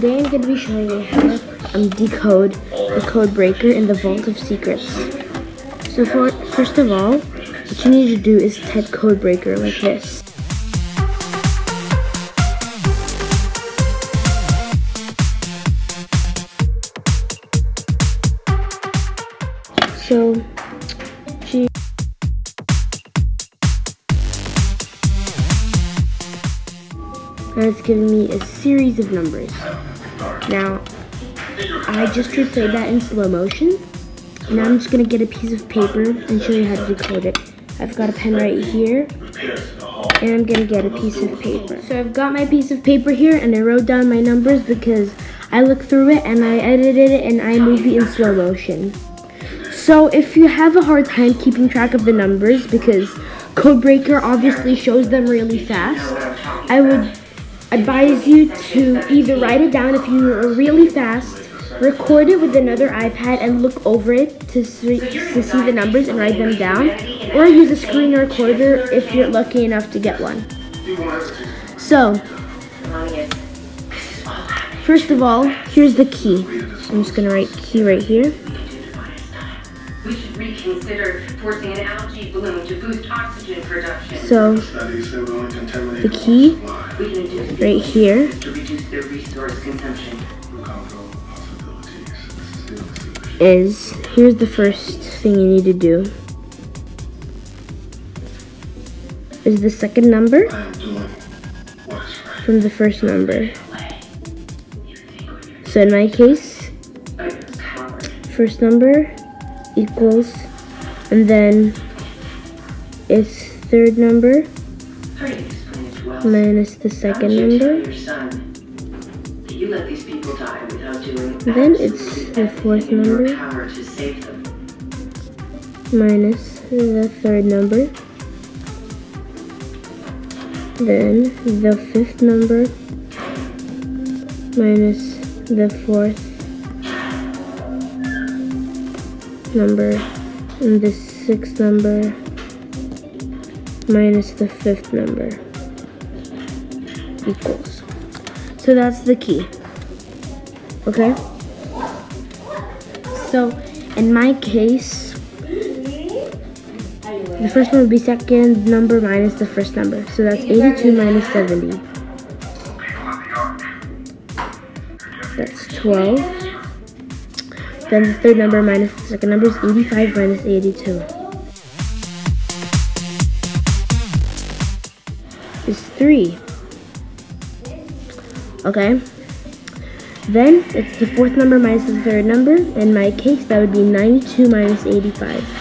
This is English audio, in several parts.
Today I'm going to be showing you how to um, decode the code breaker in the Vault of Secrets. So for, first of all, what you need to do is type code breaker like this. So, and it's giving me a series of numbers. Now, I just replayed that in slow motion. Now I'm just gonna get a piece of paper and show you how to decode it. I've got a pen right here, and I'm gonna get a piece of paper. So I've got my piece of paper here, and I wrote down my numbers because I looked through it and I edited it in iMovie in slow motion. So if you have a hard time keeping track of the numbers because Codebreaker obviously shows them really fast, I would advise you to either write it down if you are really fast, record it with another iPad and look over it to see, to see the numbers and write them down, or use a screen recorder if you're lucky enough to get one. So, first of all, here's the key. I'm just gonna write key right here. We should reconsider forcing an algae bloom to boost oxygen production. So, the key we can induce right here. To reduce their resource consumption. is here's the first thing you need to do. Is the second number? From the first number. So in my case, oh, first number equals, and then it's third number How do you explain it to minus the second number. Your son. You let these people die without doing Then it's the fourth everything in your number. power to save them. minus the third number. Then the fifth number minus the fourth number and the sixth number minus the fifth number equals. So that's the key. Okay? So in my case, the first one would be second number minus the first number. So that's 82 minus 70. That's 12. Then the third number minus the second number is 85 minus 82. Is 3. Okay. Then it's the fourth number minus the third number. In my case, that would be 92 minus 85.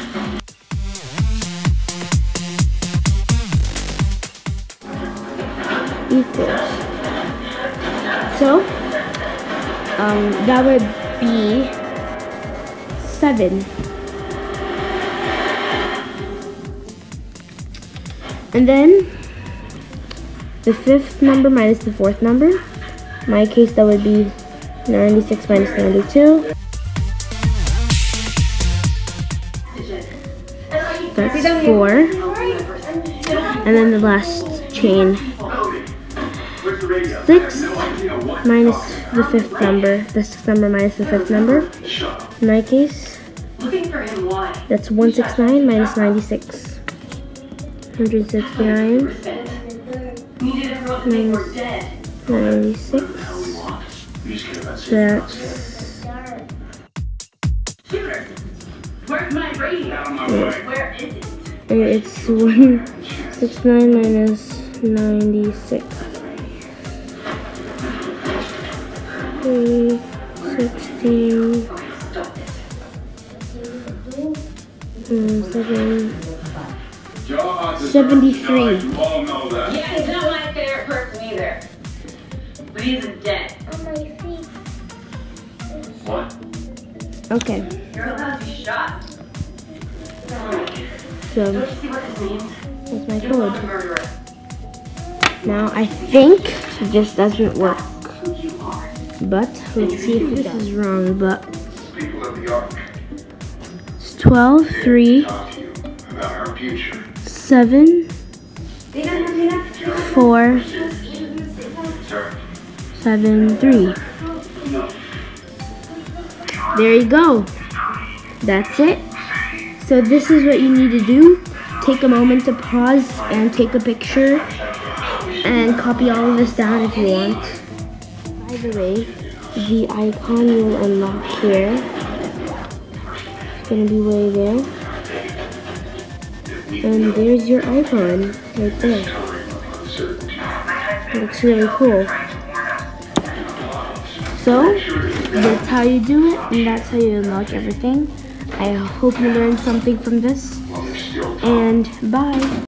equals. So, um, that would be 7. And then, the fifth number minus the fourth number. In my case, that would be 96 minus 92. That's 4. And then the last chain 6 minus the fifth number. The sixth number minus the fifth number. In my case, Looking for him, why? that's 169 minus 96. 169, Needed everyone they were dead. 96. That's Shooter! Where's my radio? Where is it? it's 169 minus 96. 3, 16, mm, 7, 73. You all know that. Yeah, he's not my favorite person either. But he isn't dead. What? Okay, so that's my a code. Now I think this doesn't work. But let's see if this is wrong. But People at the Ark it's 12, 3, talk to you about our future. 7, 4, 7, 3. There you go. That's it. So this is what you need to do. Take a moment to pause and take a picture and copy all of this down if you want. The way, the icon you'll unlock here is gonna be way there. And there's your icon, right there. Looks really cool. So, that's how you do it, and that's how you unlock everything. I hope you learned something from this, and bye.